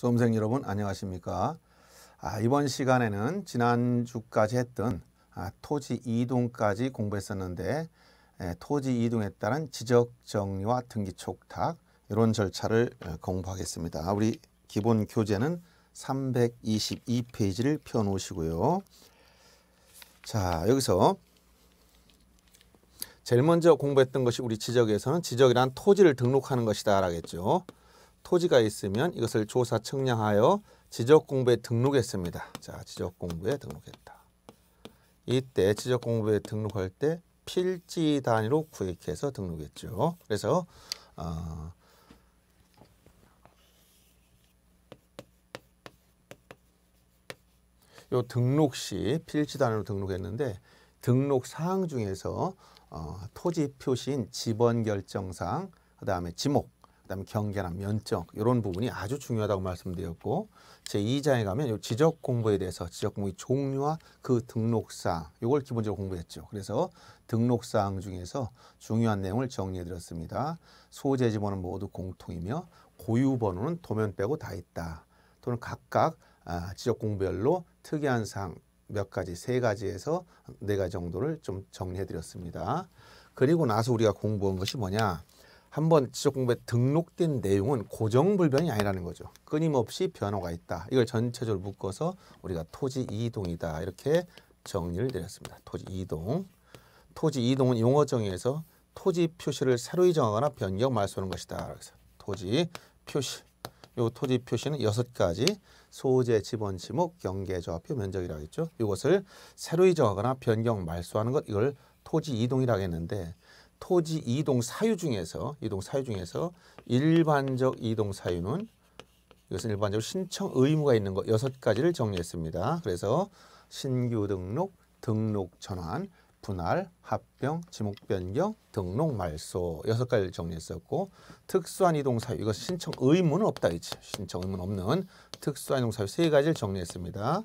수험생 여러분 안녕하십니까? 아, 이번 시간에는 지난주까지 했던 아, 토지 이동까지 공부했었는데 에, 토지 이동에 따른 지적 정리와 등기 촉탁 이런 절차를 에, 공부하겠습니다. 우리 기본 교재는 322페이지를 펴 놓으시고요. 자, 여기서 제일 먼저 공부했던 것이 우리 지적에서는 지적이란 토지를 등록하는 것이다 라겠죠. 토지가 있으면 이것을 조사 측량하여 지적 공부에 등록했습니다. 자, 지적 공부에 등록했다. 이때 지적 공부에 등록할 때 필지 단위로 구획해서 등록했죠. 그래서 어, 요 등록 시 필지 단위로 등록했는데 등록 사항 중에서 어, 토지 표시인 지번 결정상 그 다음에 지목 그다음에 경계나 면적 이런 부분이 아주 중요하다고 말씀드렸고 제 2장에 가면 요 지적 공부에 대해서 지적 공부의 종류와 그 등록사항 이걸 기본적으로 공부했죠. 그래서 등록사항 중에서 중요한 내용을 정리해 드렸습니다. 소재 지번은 모두 공통이며 고유 번호는 도면 빼고 다 있다. 또는 각각 아, 지적 공부별로 특이한 사항 몇 가지 세 가지에서 네 가지 정도를 좀 정리해 드렸습니다. 그리고 나서 우리가 공부한 것이 뭐냐? 한번 지적 공부에 등록된 내용은 고정불변이 아니라는 거죠. 끊임없이 변화가 있다. 이걸 전체적으로 묶어서 우리가 토지 이동이다. 이렇게 정리를 내렸습니다. 토지 이동. 토지 이동은 용어 정의에서 토지 표시를 새로이 정하거나 변경 말소하는 것이다. 그래서 토지 표시. 요 토지 표시는 여섯 가지 소재, 지번, 지목, 경계, 조합표, 면적이라고 했죠. 이것을 새로이 정하거나 변경 말소하는 것 이걸 토지 이동이라고 했는데 토지 이동 사유 중에서 이동 사유 중에서 일반적 이동 사유는 이것은 일반적으로 신청 의무가 있는 것 여섯 가지를 정리했습니다. 그래서 신규 등록, 등록 전환, 분할, 합병, 지목 변경, 등록 말소 여섯 가지를 정리했었고 특수한 이동 사유 이것 신청 의무는 없다 이지 신청 의무는 없는 특수한 이동 사유 세 가지를 정리했습니다.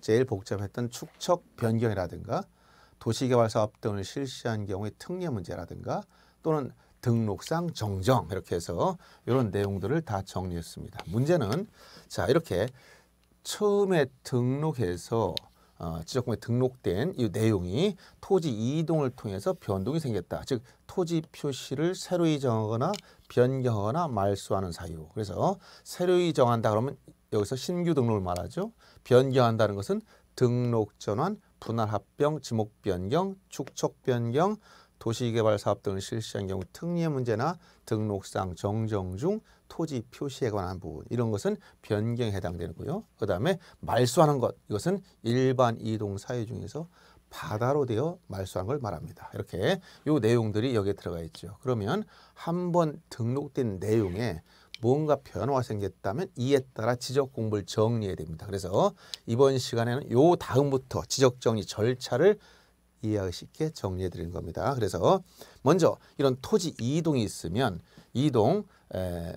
제일 복잡했던 축척 변경이라든가 도시개발 사업 등을 실시한 경우의 특례 문제라든가 또는 등록상 정정 이렇게 해서 이런 내용들을 다 정리했습니다. 문제는 자 이렇게 처음에 등록해서 어, 지적공에 등록된 이 내용이 토지 이동을 통해서 변동이 생겼다. 즉 토지 표시를 새로이 정하거나 변경하거나 말소하는 사유. 그래서 새로이 정한다 그러면 여기서 신규 등록을 말하죠. 변경한다는 것은 등록 전환, 분할 합병, 지목 변경, 축척 변경, 도시개발 사업 등을 실시한 경우 특례 문제나 등록상 정정 중 토지 표시에 관한 부분 이런 것은 변경에 해당되고요. 그 다음에 말소하는 것 이것은 일반 이동 사유 중에서 바다로 되어 말소한 걸 말합니다. 이렇게 요 내용들이 여기에 들어가 있죠. 그러면 한 번 등록된 내용에 뭔가 변화가 생겼다면 이에 따라 지적 공부를 정리해야 됩니다. 그래서 이번 시간에는 요 다음부터 지적 정리 절차를 이해하기 쉽게 정리해 드리는 겁니다. 그래서 먼저 이런 토지 이동이 있으면 이동 에,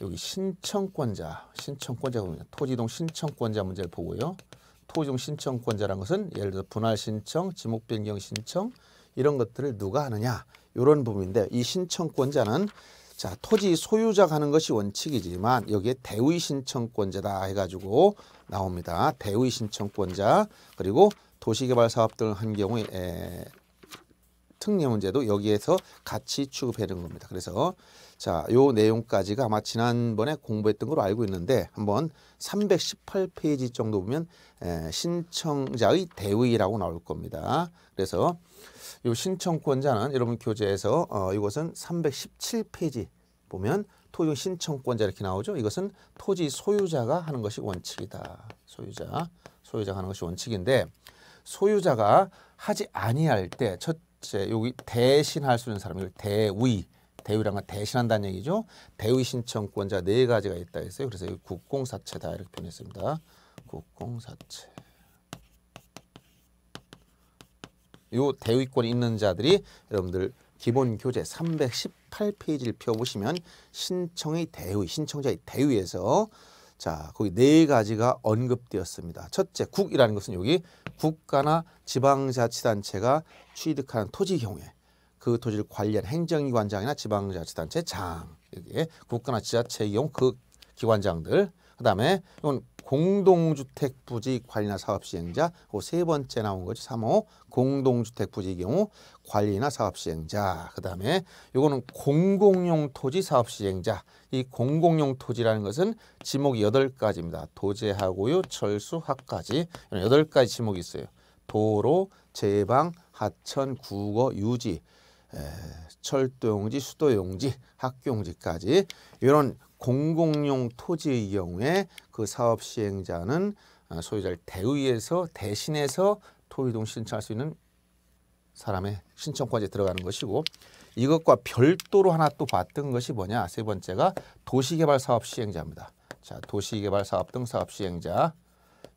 여기 신청권자 신청권자 보면 토지 이동 신청권자 문제를 보고요. 토지 이동 신청권자라는 것은 예를 들어 분할 신청, 지목 변경 신청 이런 것들을 누가 하느냐 이런 부분인데 이 신청권자는 자 토지 소유자가 하는 것이 원칙이지만 여기에 대의 신청권자다 해가지고 나옵니다. 대의 신청권자 그리고 도시개발 사업 등을 한 경우에 에, 특례 문제도 여기에서 같이 취급하는 겁니다. 그래서 자, 요 내용까지가 아마 지난번에 공부했던 걸로 알고 있는데 한번 318페이지 정도 보면 에, 신청자의 대의라고 나올 겁니다. 그래서 요 신청권자는 여러분 교재에서 어, 이것은 317페이지 보면 토지 신청권자 이렇게 나오죠. 이것은 토지 소유자가 하는 것이 원칙이다. 소유자, 소유자가 하는 것이 원칙인데 소유자가 하지 아니할 때 첫째 여기 대신할 수 있는 사람 이걸 대의 대의란 건 대신한다는 얘기죠. 대의 신청권자 네 가지가 있다 했어요. 그래서 국공사체다 이렇게 표현했습니다. 국공사체. 요 대의권이 있는 자들이 여러분들 기본 교재 318페이지를 펴보시면 신청의 대의, 신청자의 대의에서 자, 거기 네 가지가 언급되었습니다. 첫째, 국이라는 것은 여기 국가나 지방자치단체가 취득하는 토지 경우에 그 토지를 관리한 행정기관장이나 지방자치단체 장, 여기에 국가나 지자체의 경우 그 기관장들, 그다음에 이건 공동주택 부지 관리나 사업 시행자. 그 세 번째 나온 거죠. 3호 공동주택 부지 경우 관리나 사업 시행자. 그다음에 이거는 공공용 토지 사업 시행자. 이 공공용 토지라는 것은 지목이 여덟 가지입니다. 도제하고요, 철수, 학까지 여덟 가지 지목이 있어요. 도로, 제방, 하천, 국어, 유지, 에, 철도용지, 수도용지, 학교용지까지 이런 공공용 토지의 경우에 그 사업 시행자는 어, 소유자를 대의해서 대신해서 토이동 신청할 수 있는 사람의 신청권에 들어가는 것이고 이것과 별도로 하나 또 봤던 것이 뭐냐 세 번째가 도시개발 사업 시행자입니다. 자 도시개발 사업 등 사업 시행자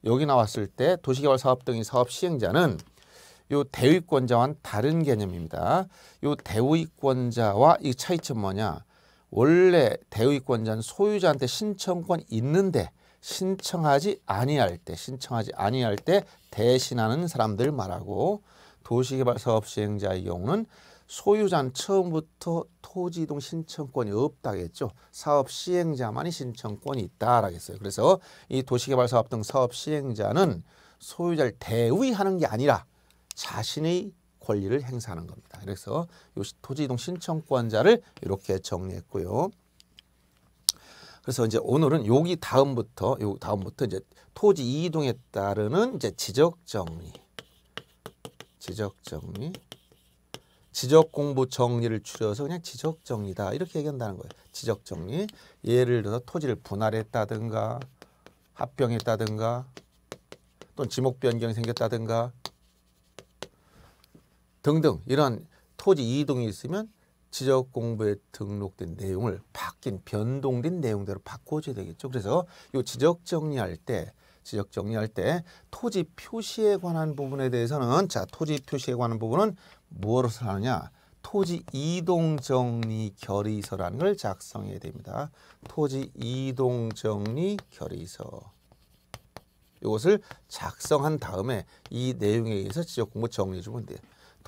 여기 나왔을 때 도시개발 사업 등의 사업 시행자는 요 대위권자와는 다른 개념입니다. 요 대위권자와 이 차이점 뭐냐? 원래 대위권자는 소유자한테 신청권 있는데 신청하지 아니할 때 신청하지 아니할 때 대신하는 사람들 말하고 도시개발 사업 시행자의 경우는 소유자는 처음부터 토지 이동 신청권이 없다겠죠. 사업 시행자만이 신청권이 있다라겠어요. 그래서 이 도시개발 사업 등 사업 시행자는 소유자를 대위하는 게 아니라 자신의 권리를 행사하는 겁니다. 그래서 이 토지 이동 신청권자를 이렇게 정리했고요. 그래서 이제 오늘은 여기 다음부터 요 다음부터 이제 토지 이동에 따르는 이제 지적 정리, 지적 정리, 지적 공부 정리를 줄여서 그냥 지적 정리다 이렇게 얘기한다는 거예요. 지적 정리. 예를 들어서 토지를 분할했다든가 합병했다든가 또는 지목 변경이 생겼다든가 등등 이런 토지 이동이 있으면 지적 공부에 등록된 내용을 바뀐 변동된 내용대로 바꿔줘야 되겠죠. 그래서 이 지적 정리할 때 지적 정리할 때 토지 표시에 관한 부분에 대해서는 자 토지 표시에 관한 부분은 무엇을 하느냐 토지 이동 정리 결의서라는 걸 작성해야 됩니다. 토지 이동 정리 결의서 이것을 작성한 다음에 이 내용에 의해서 지적 공부 정리해 주면 돼요.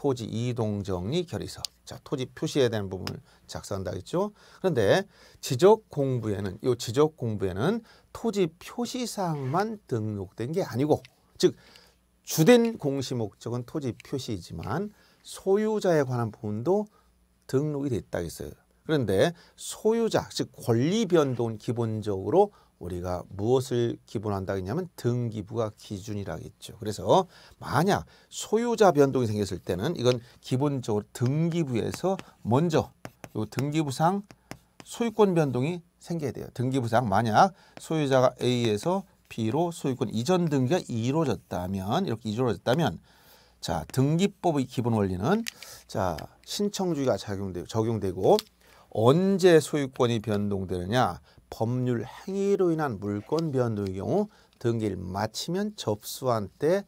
토지 이동 정리 결의서. 자, 토지 표시에 대한 부분을 작성한다 했죠. 그런데 지적 공부에는 이 지적 공부에는 토지 표시 사항만 등록된 게 아니고 즉 주된 공시 목적은 토지 표시이지만 소유자에 관한 부분도 등록이 됐다 했어요. 그런데 소유자 즉 권리 변동은 기본적으로 우리가 무엇을 기본한다 했냐면 등기부가 기준이라겠죠. 그래서 만약 소유자 변동이 생겼을 때는 이건 기본적으로 등기부에서 먼저 요 등기부상 소유권 변동이 생겨야 돼요. 등기부상 만약 소유자가 A에서 B로 소유권 이전 등기가 이루어졌다면 이렇게 이루어졌다면 자 등기법의 기본 원리는 자 신청주의가 적용되고 적용되고 언제 소유권이 변동되느냐 법률 행위로 인한 물권 변동의 경우 등기를 마치면 접수한 때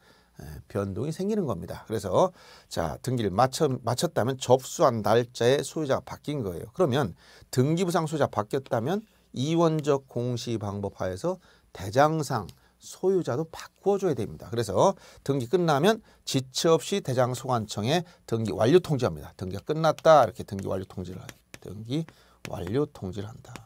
변동이 생기는 겁니다. 그래서 자 등기를 마쳐, 마쳤다면 접수한 날짜에 소유자가 바뀐 거예요. 그러면 등기부상 소유자 바뀌었다면 이원적 공시 방법 하에서 대장상 소유자도 바꿔줘야 됩니다. 그래서 등기 끝나면 지체 없이 대장 소관청에 등기 완료 통지합니다. 등기가 끝났다 이렇게 등기 완료 통지를 등기 완료 통지를 한다.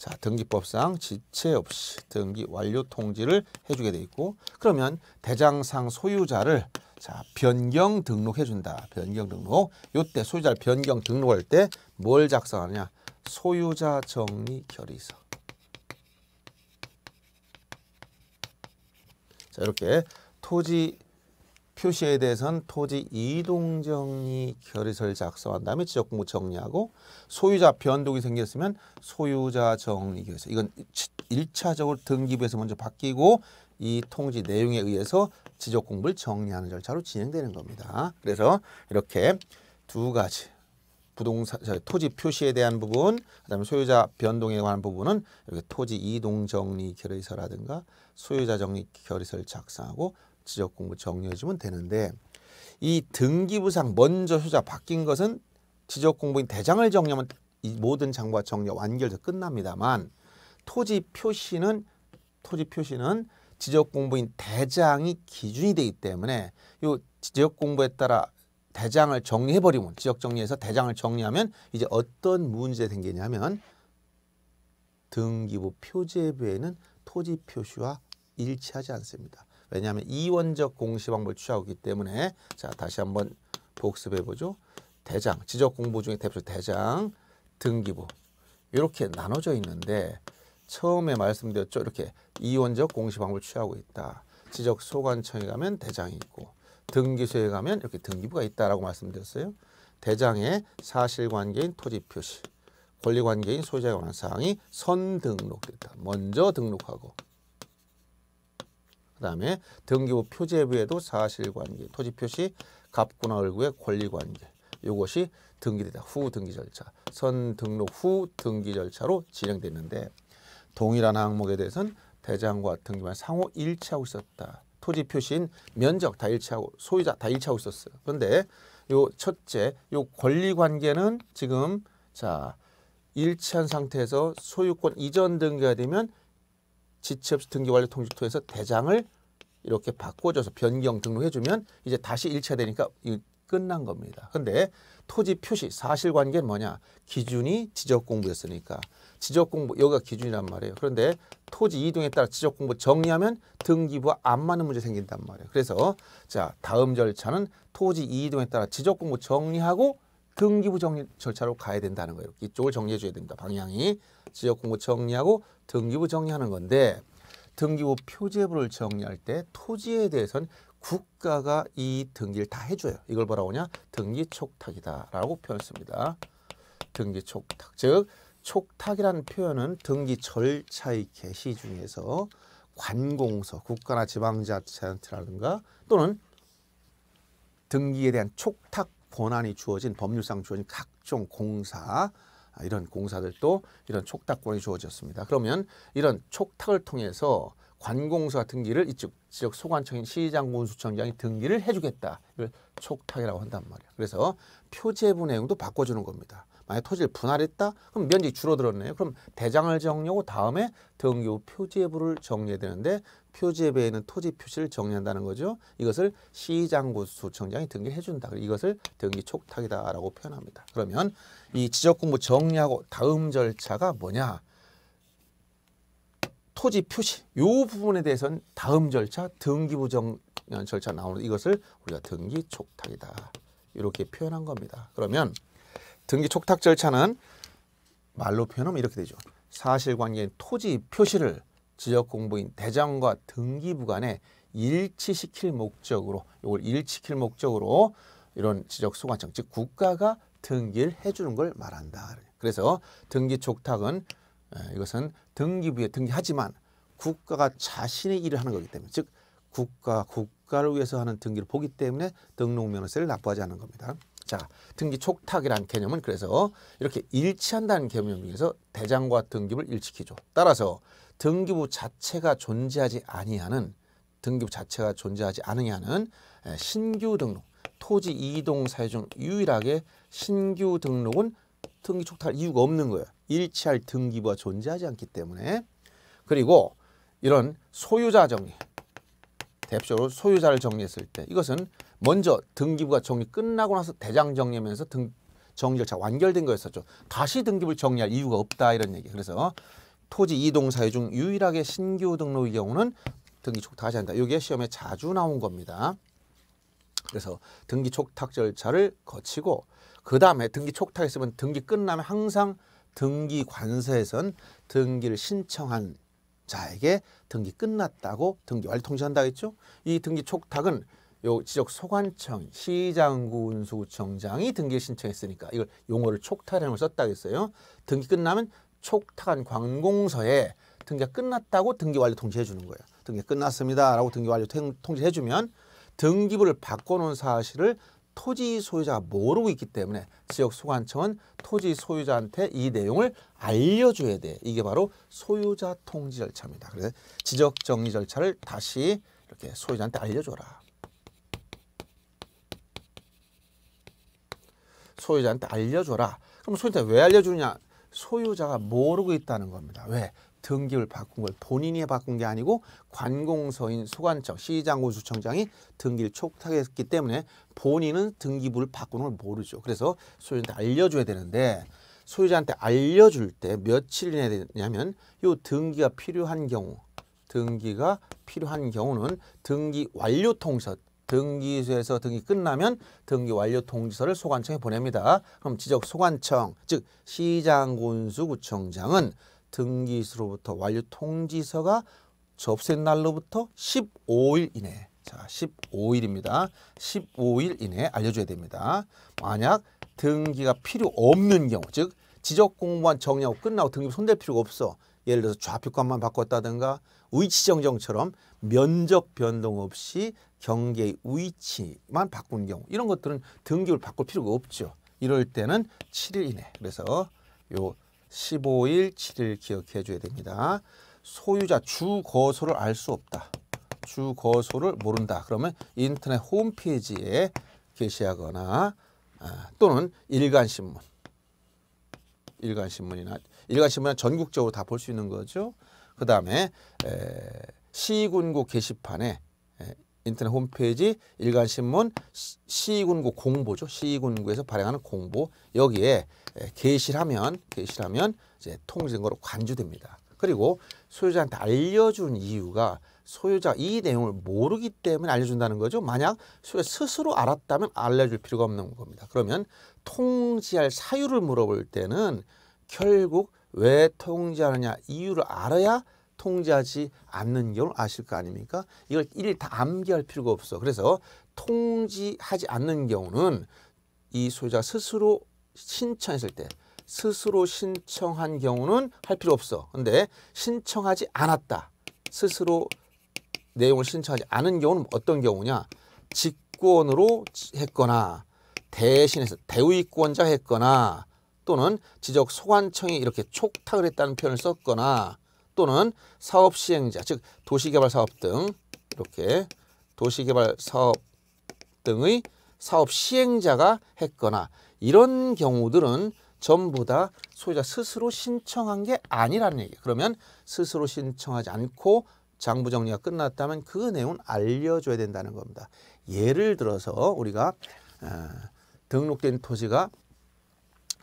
자, 등기법상 지체 없이 등기 완료 통지를 해주게 돼 있고 그러면 대장상 소유자를 자 변경 등록해 준다. 변경 등록. 요때 소유자를 변경 등록할 때 뭘 작성하느냐? 소유자 정리 결의서. 자 이렇게 토지 표시에 대해서는 토지 이동정리 결의서를 작성한 다음에 지적공부 정리하고 소유자 변동이 생겼으면 소유자 정리 결의서 이건 일차적으로 등기부에서 먼저 바뀌고 이 통지 내용에 의해서 지적공부를 정리하는 절차로 진행되는 겁니다. 그래서 이렇게 두 가지 부동산 토지 표시에 대한 부분, 그다음에 소유자 변동에 관한 부분은 이렇게 토지 이동 정리 결의서라든가 소유자 정리 결의서를 작성하고 지적 공부 정리해 주면 되는데 이 등기부상 먼저 소유자 바뀐 것은 지적 공부인 대장을 정리하면 이 모든 장부와 정리 완결돼서 끝납니다만 토지 표시는 토지 표시는 지적 공부인 대장이 기준이 되기 때문에 이 지적 공부에 따라 대장을 정리해 버리면 지적 정리해서 대장을 정리하면 이제 어떤 문제 생기냐면 등기부 표제부에는 토지 표시와 일치하지 않습니다. 왜냐하면 이원적 공시 방법을 취하고 있기 때문에 자 다시 한번 복습해 보죠. 대장 지적 공부 중에 대표 대장 등기부 이렇게 나눠져 있는데 처음에 말씀드렸죠. 이렇게 이원적 공시 방법을 취하고 있다. 지적 소관청에 가면 대장이 있고 등기소에 가면 이렇게 등기부가 있다라고 말씀드렸어요. 대장의 사실관계인 토지 표시, 권리관계인 소유자에 관한 사항이 선등록됐다. 먼저 등록하고 그 다음에 등기부 표제부에도 사실관계, 토지 표시, 갑구나 을구의 권리관계 이것이 등기되다. 후 등기 절차, 선 등록 후 등기 절차로 진행됐는데 동일한 항목에 대해서는 대장과 등기만 상호 일치하고 있었다. 토지 표시인 면적 다 일치하고 소유자 다 일치하고 있었어요. 그런데 요 첫째 요 권리 관계는 지금 자 일치한 상태에서 소유권 이전 등기가 되면 지체 없이 등기관리 통지토에서 대장을 이렇게 바꿔줘서 변경 등록해주면 이제 다시 일치가 되니까 끝난 겁니다. 근데 토지 표시 사실관계는 뭐냐? 기준이 지적공부였으니까 지적공부 여기가 기준이란 말이에요. 그런데 토지 이동에 따라 지적공부 정리하면 등기부와 안 맞는 문제 생긴단 말이에요. 그래서 자 다음 절차는 토지 이동에 따라 지적공부 정리하고 등기부 정리 절차로 가야 된다는 거예요. 이쪽을 정리해 줘야 됩니다. 방향이 지역공부 정리하고 등기부 정리하는 건데 등기부 표제부를 정리할 때 토지에 대해서는 국가가 이 등기를 다 해줘요. 이걸 뭐라고 하냐? 등기 촉탁이다라고 표현을 씁니다. 등기 촉탁. 즉 촉탁이라는 표현은 등기 절차의 개시 중에서 관공서, 국가나 지방자치단체라든가 또는 등기에 대한 촉탁 권한이 주어진 법률상 주어진 각종 공사 이런 공사들도 이런 촉탁권이 주어졌습니다. 그러면 이런 촉탁을 통해서 관공서 등기를 이쪽 지역 소관청인 시장 군수청장이 등기를 해주겠다. 이걸 촉탁이라고 한단 말이에요. 그래서 표제부 내용도 바꿔주는 겁니다. 만약 토지를 분할했다? 그럼 면적이 줄어들었네요. 그럼 대장을 정리하고 다음에 등기부 표제부를 정리해야 되는데 표제부에는 토지 표시를 정리한다는 거죠. 이것을 시장군수청장이 등기를 해준다. 이것을 등기 촉탁이다라고 표현합니다. 그러면 이 지적공부 정리하고 다음 절차가 뭐냐? 토지 표시 요 부분에 대해서는 다음 절차 등기부 정 절차 나오는 이것을 우리가 등기 촉탁이다 이렇게 표현한 겁니다. 그러면 등기 촉탁 절차는 말로 표현하면 이렇게 되죠. 사실관계인 토지 표시를 지역 공부인 대장과 등기부 간에 일치시킬 목적으로 이걸 일치시킬 목적으로 이런 지적 소관청 즉 국가가 등기를 해주는 걸 말한다. 그래서 등기 촉탁은 이것은 등기부에 등기하지만 국가가 자신의 일을 하는 거기 때문에 즉 국가 국가를 위해서 하는 등기를 보기 때문에 등록면허세를 납부하지 않는 겁니다. 자, 등기 촉탁이라는 개념은 그래서 이렇게 일치한다는 개념 중에서 대장과 등기부를 일치키죠. 따라서 등기부 자체가 존재하지 아니하는 등기부 자체가 존재하지 않으냐는 신규 등록, 토지 이동 사유 중 유일하게 신규 등록은 등기 촉탁할 이유가 없는 거예요. 일치할 등기부가 존재하지 않기 때문에 그리고 이런 소유자 정리 대표적으로 소유자를 정리했을 때 이것은 먼저 등기부가 정리 끝나고 나서 대장 정리하면서 등 정리 절차 완결된 거였었죠. 다시 등기부를 정리할 이유가 없다 이런 얘기. 그래서 토지 이동 사유 중 유일하게 신규 등록의 경우는 등기 촉탁하지 않는다. 이게 시험에 자주 나온 겁니다. 그래서 등기 촉탁 절차를 거치고 그 다음에 등기 촉탁했으면 등기 끝나면 항상 등기 관서에선 등기를 신청한 자에게 등기 끝났다고 등기 완료 통지한다 했죠. 이 등기 촉탁은 요 지적 소관청 시장군수청장이 등기 신청했으니까 이걸 용어를 촉탁이라는 걸 썼다 했어요. 등기 끝나면 촉탁한 관공서에 등기가 끝났다고 등기 완료 통지해 주는 거예요. 등기 끝났습니다라고 등기 완료 통지해 주면 등기부를 바꿔놓은 사실을 토지 소유자가 모르고 있기 때문에 지역 소관청은 토지 소유자한테 이 내용을 알려줘야 돼. 이게 바로 소유자 통지 절차입니다. 그래서 지적 정리 절차를 다시 이렇게 소유자한테 알려줘라. 소유자한테 알려줘라. 그럼 소유자 왜 알려주냐? 소유자가 모르고 있다는 겁니다. 왜? 등기를 바꾼 걸 본인이 바꾼 게 아니고 관공서인 소관청 시장군수청장이 등기를 촉탁했기 때문에 본인은 등기부를 바꾸는 걸 모르죠. 그래서 소유자한테 알려줘야 되는데 소유자한테 알려줄 때 며칠 이내에 되냐면 요 등기가 필요한 경우 등기가 필요한 경우는 등기 완료 통지서 등기소에서 등기 끝나면 등기 완료 통지서를 소관청에 보냅니다. 그럼 지적 소관청 즉 시장군수구청장은 등기소로부터 완료 통지서가 접수된 날로부터 15일 이내 자 15일입니다. 15일 이내에 알려줘야 됩니다. 만약 등기가 필요 없는 경우 즉 지적 공무원 정리하고 끝나고 등기 손댈 필요가 없어 예를 들어서 좌표값만 바꿨다든가 위치 정정처럼 면적 변동 없이 경계의 위치만 바꾼 경우 이런 것들은 등기를 바꿀 필요가 없죠. 이럴 때는 7일 이내. 그래서 요 15일 7일 기억해 줘야 됩니다. 소유자 주 거소를 알 수 없다. 주 거소를 모른다. 그러면 인터넷 홈페이지에 게시하거나 아, 또는 일간신문 일간신문이나 일간신문은 전국적으로 다 볼 수 있는 거죠. 그 다음에 시군구 게시판에 에, 인터넷 홈페이지 일간신문 시군구 공보죠. 시군구에서 발행하는 공보 여기에 게시하면 게시하면 이제 통지된 거로 관주됩니다. 그리고 소유자한테 알려준 이유가 소유자 이 내용을 모르기 때문에 알려준다는 거죠. 만약 소유자 스스로 알았다면 알려줄 필요가 없는 겁니다. 그러면 통지할 사유를 물어볼 때는 결국 왜 통지하느냐 이유를 알아야 통지하지 않는 경우를 아실 거 아닙니까? 이걸 일일 다 암기할 필요가 없어. 그래서 통지하지 않는 경우는 이 소유자 스스로 신청했을 때 스스로 신청한 경우는 할 필요 없어. 근데 신청하지 않았다. 스스로 내용을 신청하지 않은 경우는 어떤 경우냐? 직권으로 했거나 대신해서 대위권자 했거나 또는 지적 소관청이 이렇게 촉탁을 했다는 표현을 썼거나 또는 사업 시행자 즉 도시개발 사업 등 이렇게 도시개발 사업 등의 사업 시행자가 했거나 이런 경우들은 전부 다 소유자 스스로 신청한 게 아니라는 얘기예요. 그러면 스스로 신청하지 않고 장부 정리가 끝났다면 그 내용은 알려줘야 된다는 겁니다. 예를 들어서 우리가 어, 등록된 토지가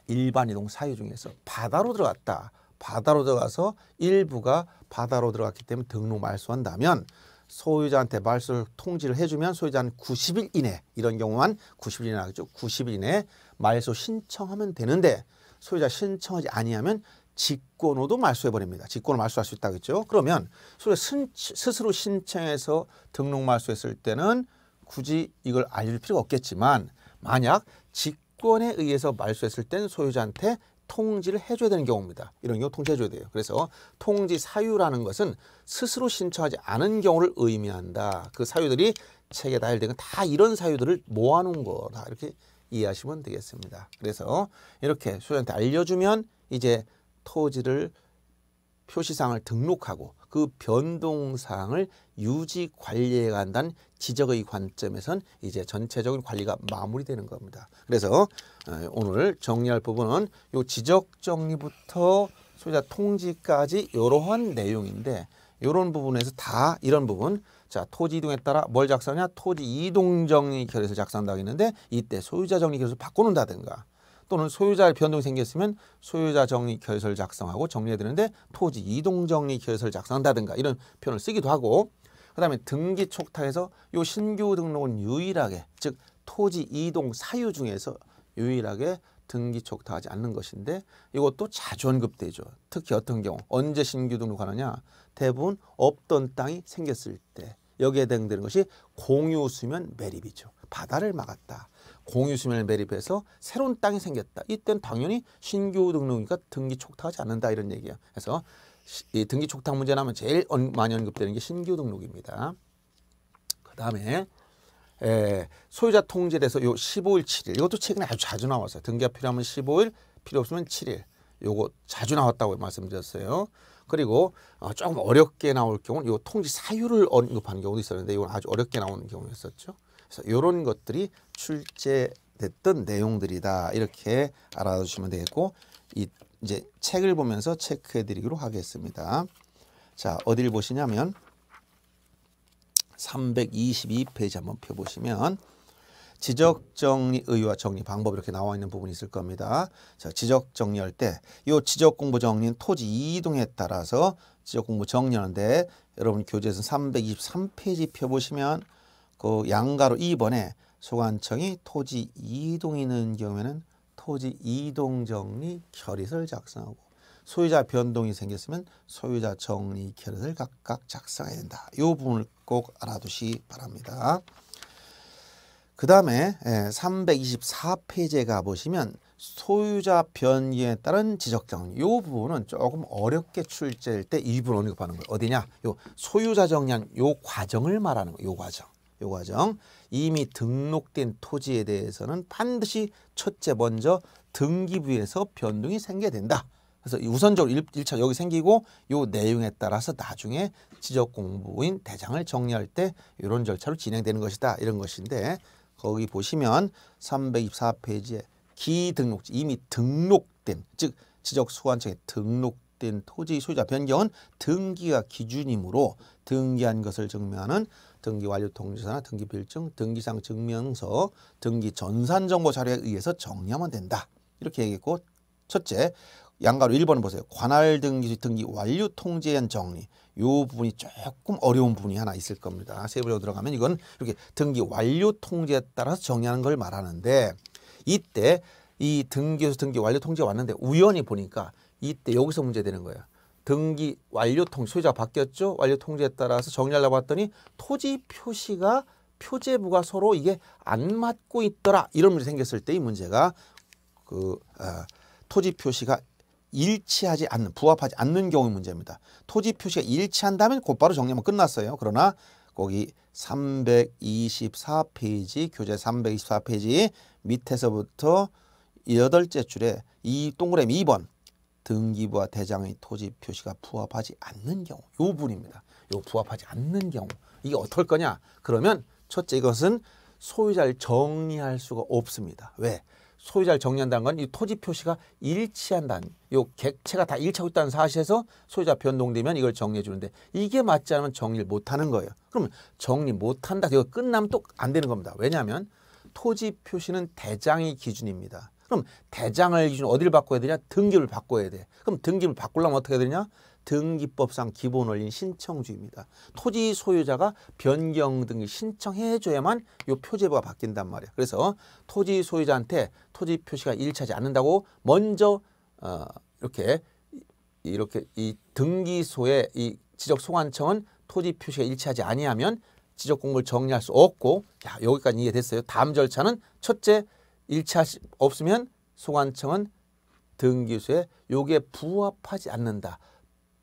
일반 이동 사유 중에서 바다로 들어갔다. 바다로 들어가서 일부가 바다로 들어갔기 때문에 등록 말소한다면 소유자한테 말소를 통지를 해주면 소유자는 90일 이내 이런 경우만 90일 이내 하겠죠. 90일 이내 말소 신청하면 되는데 소유자 신청하지 아니하면 직권으로도 말소해 버립니다. 직권을 말소할 수 있다겠죠. 그러면 소유자 스스로 신청해서 등록 말소했을 때는 굳이 이걸 알릴 필요가 없겠지만 만약 직권에 의해서 말소했을 때는 소유자한테 통지를 해줘야 되는 경우입니다. 이런 경우 통지해줘야 돼요. 그래서 통지 사유라는 것은 스스로 신청하지 않은 경우를 의미한다. 그 사유들이 책에 나열된 건 다 이런 사유들을 모아놓은 거다. 이렇게 이해하시면 되겠습니다. 그래서 이렇게 소유자한테 알려주면 이제 토지를 표시상을 등록하고 그 변동사항을 유지 관리해 간다는 지적의 관점에선 이제 전체적인 관리가 마무리되는 겁니다. 그래서 어, 오늘 정리할 부분은 요 지적 정리부터 소유자 통지까지 이러한 내용인데 이런 부분에서 다 이런 부분. 자 토지 이동에 따라 뭘 작성하냐? 토지 이동 정리 결의서 작성한다고 했는데 이때 소유자 정리 결의서 바꿔놓는다든가 또는 소유자 변동이 생겼으면 소유자 정리 결의서를 작성하고 정리해야 되는데 토지 이동 정리 결의서를 작성한다든가 이런 표현을 쓰기도 하고 그다음에 등기 촉탁에서 요 신규 등록은 유일하게 즉 토지 이동 사유 중에서 유일하게 등기 촉탁하지 않는 것인데 이것도 자주 언급되죠. 특히 어떤 경우 언제 신규 등록하느냐 대부분 없던 땅이 생겼을 때 여기에 해당되는 것이 공유 수면 매립이죠. 바다를 막았다. 공유 수면을 매립해서 새로운 땅이 생겼다. 이때는 당연히 신규 등록이니까 등기 촉탁하지 않는다 이런 얘기야. 그래서 이 등기 촉탁 문제 나면 제일 많이 언급되는 게 신규 등록입니다. 그 다음에 소유자 통지에서 요 15일 7일 이것도 최근에 아주 자주 나왔어요. 등기가 필요하면 15일 필요 없으면 7일 요거 자주 나왔다고 말씀드렸어요. 그리고 어, 조금 어렵게 나올 경우는 요 통지 사유를 언급하는 경우도 있었는데 이건 아주 어렵게 나오는 경우였었죠. 그래서 이런 것들이 출제됐던 내용들이다 이렇게 알아두시면 되겠고 이 이제 책을 보면서 체크해드리기로 하겠습니다. 자 어디를 보시냐면 322페이지 한번 펴보시면 지적 정리 의의와 정리 방법 이렇게 나와 있는 부분이 있을 겁니다. 자, 지적 정리할 때 이 지적 공부 정리는 토지 이동에 따라서 지적 공부 정리하는데 여러분 교재에서 323페이지 펴 보시면 그 양가로 2번에 소관청이 토지 이동이 있는 경우에는 토지 이동 정리 결의서를 작성하고 소유자 변동이 생겼으면 소유자 정리 결의서를 각각 작성해야 된다. 이 부분을 꼭 알아두시 바랍니다. 그 다음에 324페이지에 가보시면 소유자 변기에 따른 지적정리 이 부분은 조금 어렵게 출제할 때 이 부분 언급하는 거예요. 어디냐? 요 소유자 정리한 요 과정을 말하는 거예요. 요 과정. 요 과정. 이미 등록된 토지에 대해서는 반드시 첫째 먼저 등기부에서 변동이 생겨야 된다. 그래서 우선적으로 1차 여기 생기고 요 내용에 따라서 나중에 지적 공부인 대장을 정리할 때 이런 절차로 진행되는 것이다. 이런 것인데 거기 보시면 324페이지에 기등록지 이미 등록된 즉 지적 소관청에 등록된 토지 소유자 변경은 등기가 기준이므로 등기한 것을 증명하는 등기 완료 통지서나 등기 필증, 등기상 증명서, 등기 전산 정보 자료에 의해서 정리하면 된다. 이렇게 얘기했고 첫째 양가로 1번을 보세요. 관할 등기 등기 완료 통지한 정리. 요 부분이 조금 어려운 부분이 하나 있을 겁니다. 세부로 들어가면 이건 이렇게 등기 완료 통지에 따라서 정리하는 걸 말하는데 이때 이 등기에서 등기 완료 통지가 왔는데 우연히 보니까 이때 여기서 문제 되는 거예요. 등기 완료 통지 소유자 바뀌었죠. 완료 통지에 따라서 정리하려고 봤더니 토지 표시가 표제부가 서로 이게 안 맞고 있더라. 이런 문제 생겼을 때 이 문제가 그 어, 토지 표시가 일치하지 않는 부합하지 않는 경우의 문제입니다. 토지 표시가 일치한다면 곧바로 정리하면 끝났어요. 그러나 거기 324페이지 교재 324페이지 밑에서부터 여덟째 줄에 이 동그라미 2번 등기부와 대장의 토지 표시가 부합하지 않는 경우 요 부분입니다. 요 부합하지 않는 경우 이게 어떨 거냐? 그러면 첫째 이것은 소유자를 정리할 수가 없습니다. 왜? 소유자를 정리한다는 건 이 토지 표시가 일치한다는 요 객체가 다 일치하고 있다는 사실에서 소유자 변동되면 이걸 정리해 주는데 이게 맞지 않으면 정리를 못 하는 거예요. 그러면 정리 못 한다. 이거 끝나면 또 안 되는 겁니다. 왜냐하면 토지 표시는 대장의 기준입니다. 그럼 대장을 기준 어디를 바꿔야 되냐? 등기를 바꿔야 돼. 그럼 등기를 바꾸려면 어떻게 해야 되냐? 등기법상 기본 원리는 신청주의입니다. 토지 소유자가 변경 등기 신청해 줘야만 요 표제부가 바뀐단 말이에요. 그래서 토지 소유자한테 토지 표시가 일치하지 않는다고 먼저 어 이렇게 이렇게 이 등기소의 이 지적 소관청은 토지 표시가 일치하지 아니하면 지적 공부를 정리할 수 없고 야 여기까지 이해됐어요. 다음 절차는 첫째 일치할 수 없으면 소관청은 등기소에 요게 부합하지 않는다.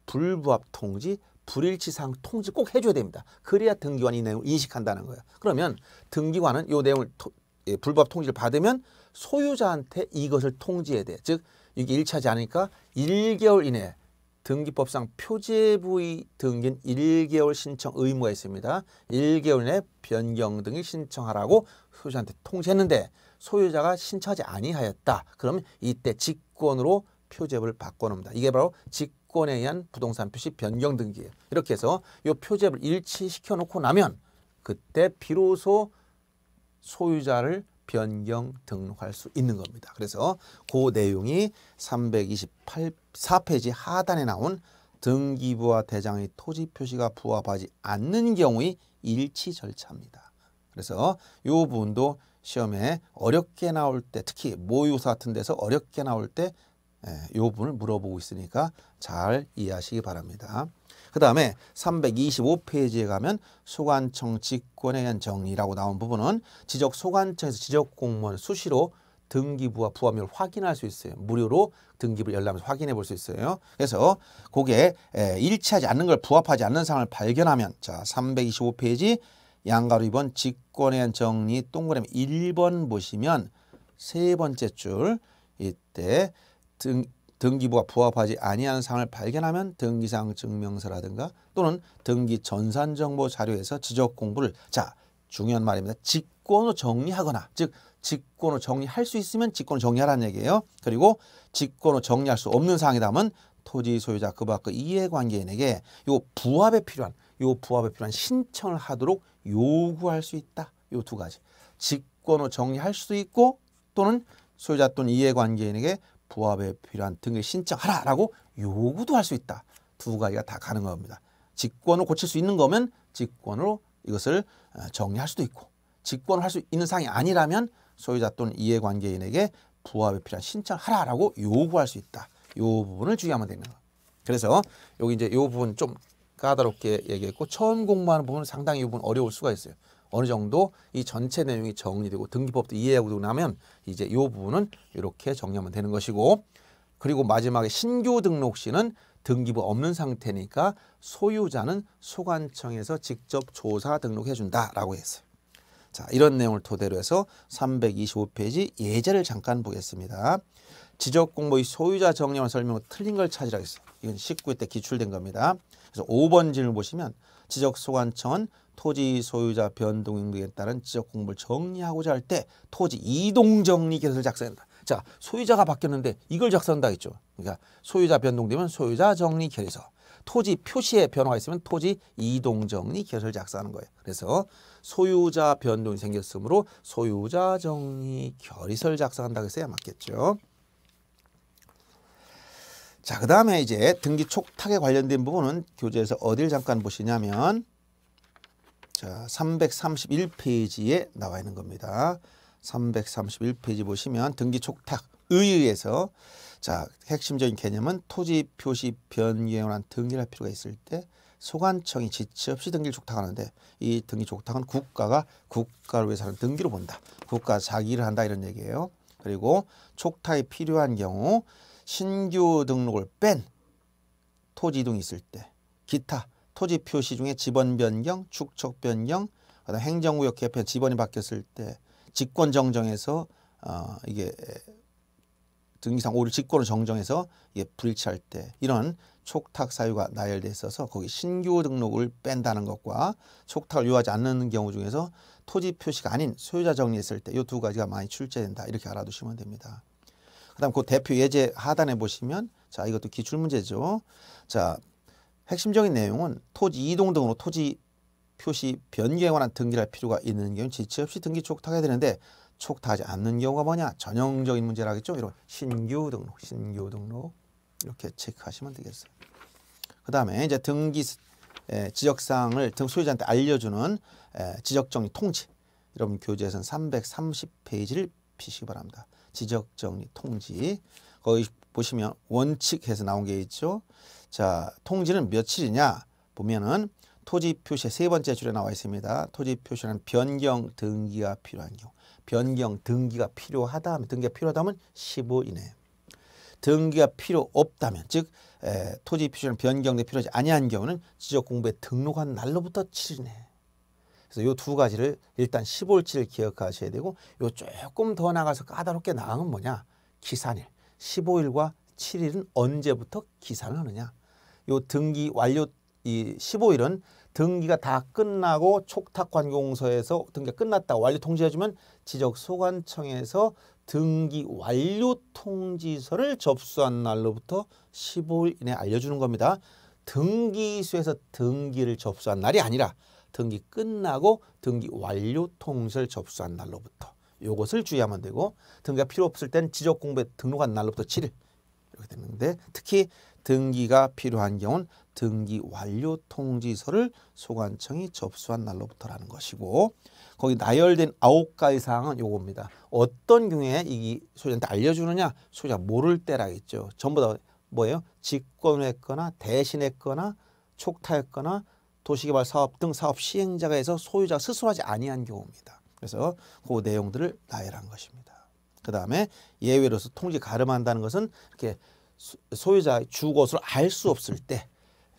불부합 통지, 불일치상 통지 꼭 해줘야 됩니다. 그래야 등기관이 이 내용을 인식한다는 거예요. 그러면 등기관은 이 내용을 토, 예, 불부합 통지를 받으면 소유자한테 이것을 통지해야 돼. 즉 이게 일치하지 않으니까 1개월 이내 등기법상 표제부의 등기는 1개월 신청 의무가 있습니다. 1개월 내 변경 등을 신청하라고 소유자한테 통지했는데 소유자가 신청하지 아니하였다. 그러면 이때 직권으로 표제부를 바꿔놓습니다. 이게 바로 직 조건에 의한 부동산 표시 변경 등기예요. 이렇게 해서 이 표제를 일치시켜 놓고 나면 그때 비로소 소유자를 변경 등록할 수 있는 겁니다. 그래서 그 내용이 328페이지 하단에 나온 등기부와 대장의 토지 표시가 부합하지 않는 경우의 일치 절차입니다. 그래서 이 부분도 시험에 어렵게 나올 때 특히 모의고사 같은 데서 어렵게 나올 때 예, 이 부분을 물어보고 있으니까 잘 이해하시기 바랍니다. 그 다음에 325페이지에 가면 소관청 직권에 의한 정리라고 나온 부분은 지적 소관청에서 지적 공무원 수시로 등기부와 부합률을 확인할 수 있어요. 무료로 등기부를 열람해서 확인해 볼 수 있어요. 그래서 그게 예, 일치하지 않는 걸 부합하지 않는 상황을 발견하면 자 325페이지 양가로 2번 직권에 의한 정리 동그라미 1번 보시면 세 번째 줄 이때 등, 등기부가 부합하지 아니하는 사항을 발견하면 등기상 증명서라든가 또는 등기 전산 정보 자료에서 지적 공부를 자 중요한 말입니다. 직권으로 정리하거나 즉 직권으로 정리할 수 있으면 직권으로 정리하라는 얘기예요. 그리고 직권으로 정리할 수 없는 사항이다면 토지 소유자 그 밖의 이해관계인에게 요 부합에 필요한 요 부합에 필요한 신청을 하도록 요구할 수 있다. 요 두 가지. 직 직권으로 정리할 수도 있고 또는 소유자 또는 이해관계인에게 부합에 필요한 등을 신청하라라고 요구도 할 수 있다. 두 가지가 다 가능한 겁니다. 직권을 고칠 수 있는 거면 직권으로 이것을 어, 정리할 수도 있고 직권을 할 수 있는 상황이 아니라면 소유자 또는 이해관계인에게 부합에 필요한 신청하라라고 요구할 수 있다. 요 부분을 주의하면 거예요. 그래서 여기 이제 요 부분 좀 까다롭게 얘기했고 처음 공부하는 부분은 상당히 이 부분 어려울 수가 있어요. 어느 정도 이 전체 내용이 정리되고 등기법도 이해하고 나면 이제 이 부분은 이렇게 정리하면 되는 것이고 그리고 마지막에 신규 등록 시는 등기부 없는 상태니까 소유자는 소관청에서 직접 조사 등록해 준다라고 했어요. 자, 이런 내용을 토대로 해서 325페이지 예제를 잠깐 보겠습니다. 지적 공모의 소유자 정리와 설명을 틀린 걸 찾으라고 했어요. 이건 19회 때 기출된 겁니다. 그래서 5번 질문 보시면 지적 소관청은 토지 소유자 변동 등에 따른 지적 공부를 정리하고자 할 때 토지 이동 정리 계획을 작성한다. 자, 소유자가 바뀌었는데 이걸 작성한다 했죠. 그러니까 소유자 변동되면 소유자 정리 결의서. 토지 표시에 변화가 있으면 토지 이동 정리 결의서를 작성하는 거예요. 그래서 소유자 변동이 생겼으므로 소유자 정리 결의서를 작성한다고 했어야 맞겠죠. 자, 그 다음에 이제 등기 촉탁에 관련된 부분은 교재에서 어딜 잠깐 보시냐면 자, 331페이지에 나와 있는 겁니다. 331페이지 보시면 등기 촉탁 의의에서 자 핵심적인 개념은 토지 표시 변경을 한 등기를 할 필요가 있을 때 소관청이 지체 없이 등기를 촉탁하는데 이 등기 촉탁은 국가가 국가를 위해서 하는 등기로 본다. 국가 자기를 한다 이런 얘기예요. 그리고 촉탁이 필요한 경우 신규 등록을 뺀 토지 이동이 있을 때 기타 토지 표시 중에 지번 변경, 축척 변경, 그다음 행정구역 개편 지번이 바뀌었을 때 직권 정정해서 어 이게 등기상 오류 직권을 정정해서 이게 불일치할 때 이런 촉탁 사유가 나열돼 있어서 거기 신규 등록을 뺀다는 것과 촉탁을 요하지 않는 경우 중에서 토지 표시가 아닌 소유자 정리했을 때 이 두 가지가 많이 출제된다 이렇게 알아두시면 됩니다. 그다음 그 대표 예제 하단에 보시면 자 이것도 기출 문제죠. 자 핵심적인 내용은 토지 이동 등으로 토지 표시 변경에 관한 등기를 할 필요가 있는 경우 지체 없이 등기 촉탁해야 되는데 촉탁하지 않는 경우가 뭐냐? 전형적인 문제라겠죠? 이런 신규 등록 신규 등록 이렇게 체크하시면 되겠어요 그 다음에 이제 등기 에, 지적사항을 등 소유자한테 알려주는 에, 지적정리 통지. 여러분 교재에서는 330페이지를 피시기 바랍니다. 지적정리 통지 거기 보시면 원칙에서 나온 게 있죠 자 통지는 며칠이냐 보면은 토지 표시의 세 번째 줄에 나와 있습니다. 토지 표시는 변경 등기가 필요한 경우. 변경 등기가 필요하다 면 등기가 필요하다면 15 이내. 등기가 필요 없다면 즉 에, 토지 표시는 변경돼 필요하지 아니한 경우는 지적 공부에 등록한 날로부터 7일 이내. 그래서 이두 가지를 일단 15일치를 기억하셔야 되고 요 조금 더 나가서 까다롭게 나은 건 뭐냐? 기산일. 15일과 7일은 언제부터 기산을 하느냐? 요 등기 완료 이 15일은 등기가 다 끝나고 촉탁관공서에서 등기가 끝났다 완료 통지해주면 지적소관청에서 등기 완료 통지서를 접수한 날로부터 15일 이내 알려주는 겁니다. 등기소에서 등기를 접수한 날이 아니라 등기 끝나고 등기 완료 통지를 접수한 날로부터 이것을 주의하면 되고 등기가 필요 없을 땐 지적 공부에 등록한 날로부터 7일 이렇게 되는데 특히 등기가 필요한 경우는 등기 완료 통지서를 소관청이 접수한 날로부터라는 것이고 거기 나열된 아홉 가지 사항은 요겁니다. 어떤 경우에 이 소유자한테 알려주느냐 소유자 모를 때라겠죠. 전부 다 뭐예요? 직권을 했거나 대신했거나 촉탁했거나 도시개발 사업 등 사업 시행자가 해서 소유자 스스로 하지 아니한 경우입니다. 그래서 그 내용들을 나열한 것입니다. 그 다음에 예외로서 통지 가름한다는 것은 이렇게 소유자 주것을 알 수 없을 때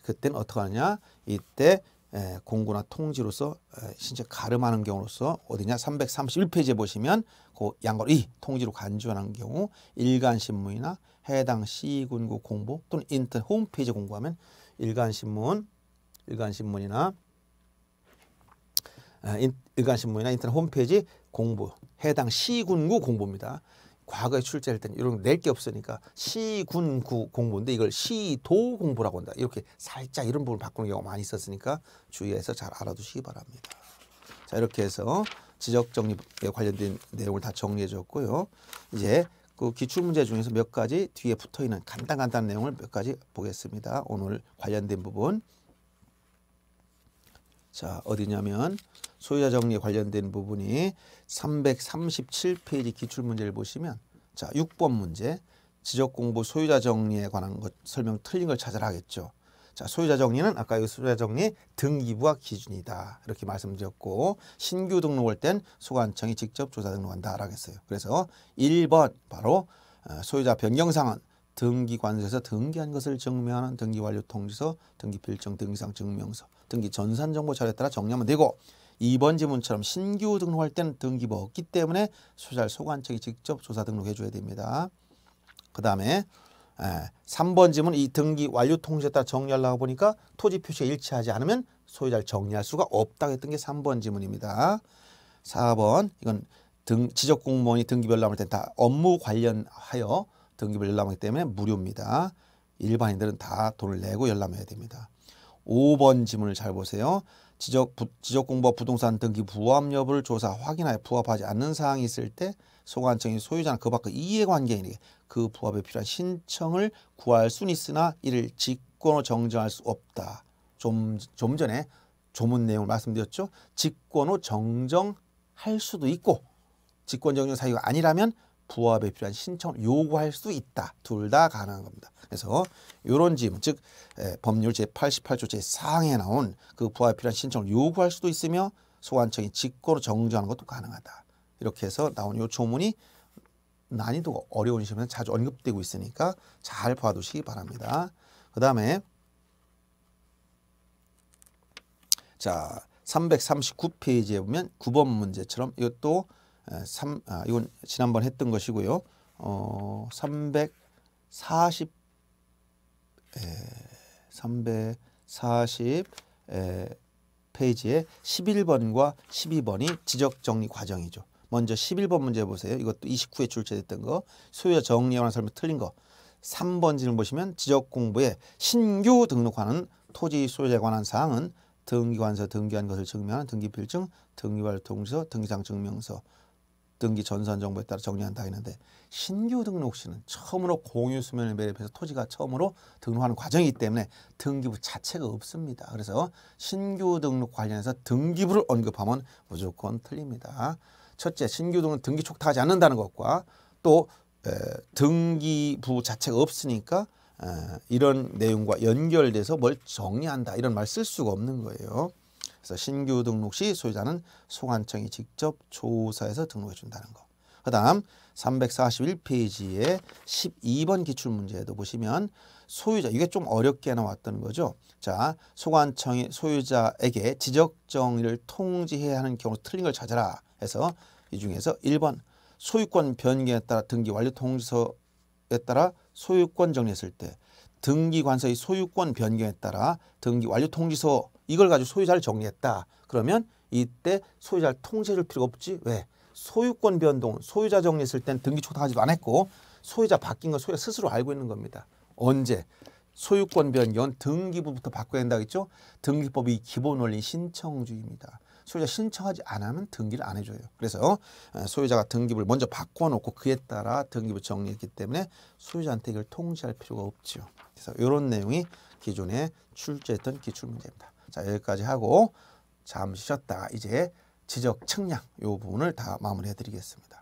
그때는 어떻게 하느냐 이때 에, 공고나 통지로서 에, 신체 가름하는 경우로서 어디냐 331페이지에 보시면 그 양걸 이 통지로 간주하는 경우 일간신문이나 해당 시군구 공보 또는 인터넷 홈페이지 공부하면 일간신문 일간신문이나 일간신문이나 인터넷 홈페이지 공부 해당 시군구 공부입니다. 과거에 출제할 때는 이런 낼 게 없으니까 시군구 공부인데 이걸 시도 공부라고 한다. 이렇게 살짝 이런 부분을 바꾸는 경우가 많이 있었으니까 주의해서 잘 알아두시기 바랍니다. 자 이렇게 해서 지적 정리에 관련된 내용을 다 정리해 줬고요. 이제 그 기출 문제 중에서 몇 가지 뒤에 붙어 있는 간단 간단 내용을 몇 가지 보겠습니다. 오늘 관련된 부분. 자, 어디냐면 소유자 정리에 관련된 부분이 337페이지 기출 문제를 보시면 자, 6번 문제. 지적 공부 소유자 정리에 관한 것 설명 틀린 걸 찾아라 하겠죠. 자, 소유자 정리는 아까 이 소유자 정리 등기부가 기준이다. 이렇게 말씀드렸고 신규 등록할 땐 소관청이 직접 조사 등록한다 라겠어요. 그래서 1번 바로 어, 소유자 변경상은 등기관서에서 등기한 것을 증명하는 등기 완료 통지서, 등기 필정 등기상 증명서, 등기 전산 정보 자료에 따라 정리하면 되고 2번 지문처럼 신규 등록할 때는 등기부 없기 때문에 소유자 소관청이 직접 조사 등록해 줘야 됩니다. 그 다음에 3번 지문 이 등기 완료 통지에 따라 정리하려고 보니까 토지 표시가 일치하지 않으면 소유자를 정리할 수가 없다고 했던 게 3번 지문입니다. 4번 이건 등 지적 공무원이 등기부 열람할 때다 업무 관련하여 등기부 열람하기 때문에 무료입니다. 일반인들은 다 돈을 내고 열람해야 됩니다. 5번 지문을 잘 보세요. 지적, 부, 지적 공부와 부동산 등기 부합 여부를 조사 확인하여 부합하지 않는 사항이 있을 때 소관청이 소유자나 그 밖의 이해관계인에게 그 부합에 필요한 신청을 구할 수는 있으나 이를 직권으로 정정할 수 없다. 좀, 좀 전에 조문 내용을 말씀드렸죠. 직권으로 정정할 수도 있고 직권 정정 사유가 아니라면 부합에 필요한 신청을 요구할 수 있다. 둘 다 가능한 겁니다. 그래서 이런 지문, 즉 에, 법률 제88조 제4항에 나온 그 부합에 필요한 신청을 요구할 수도 있으며 소관청이 직권으로 정정하는 것도 가능하다. 이렇게 해서 나온 이 조문이 난이도가 어려운 시험에 자주 언급되고 있으니까 잘 봐두시기 바랍니다. 그 다음에 자 339페이지에 보면 9번 문제처럼 이것도 3, 아, 이건 지난번 했던 것이고요. 어, 340 에, 340 에, 페이지에 11번과 12번이 지적 정리 과정이죠. 먼저 11번 문제 보세요. 이것도 29회 출제됐던 거. 정리에 관한 설명 틀린 거. 3번 질문 보시면 지적 공부에 신규 등록하는 토지 소유자에 관한 사항은 등기관서 등기한 것을 증명하는 등기필증, 등기발 통지서, 등기상 증명서, 등기 전산 정보에 따라 정리한다 했는데 신규 등록 시는 처음으로 공유 수면을 매입해서 토지가 처음으로 등록하는 과정이기 때문에 등기부 자체가 없습니다. 그래서 신규 등록 관련해서 등기부를 언급하면 무조건 틀립니다. 첫째, 신규 등록 등기 촉탁하지 않는다는 것과 또 에, 등기부 자체가 없으니까 에, 이런 내용과 연결돼서 뭘 정리한다 이런 말 쓸 수가 없는 거예요. 그래서 신규 등록 시 소유자는 소관청이 직접 조사해서 등록해 준다는 거. 그 다음 341페이지에 12번 기출문제에도 보시면 소유자 이게 좀 어렵게 나왔던 거죠. 자 소관청이 소유자에게 지적정의를 통지해야 하는 경우 틀린 걸 찾아라 해서 이 중에서 1번 소유권 변경에 따라 등기 완료 통지서에 따라 소유권 정리했을 때 등기관서의 소유권 변경에 따라 등기 완료 통지서 이걸 가지고 소유자를 정리했다. 그러면 이때 소유자를 통제해줄 필요가 없지. 왜? 소유권 변동, 소유자 정리했을 땐 등기 촉탁하지도 않았고 소유자 바뀐 건 소유자 스스로 알고 있는 겁니다. 언제? 소유권 변경 등기부부터 바꿔야 된다겠죠? 등기법이 기본 원리 신청주의입니다. 소유자 신청하지 않으면 등기를 안 해줘요. 그래서 어, 소유자가 등기부를 먼저 바꿔놓고 그에 따라 등기부 정리했기 때문에 소유자한테 이걸 통지할 필요가 없죠. 그래서 이런 내용이 기존에 출제했던 기출문제입니다. 자 여기까지 하고 잠시 쉬었다가 이제 지적 측량 이 부분을 다 마무리해 드리겠습니다.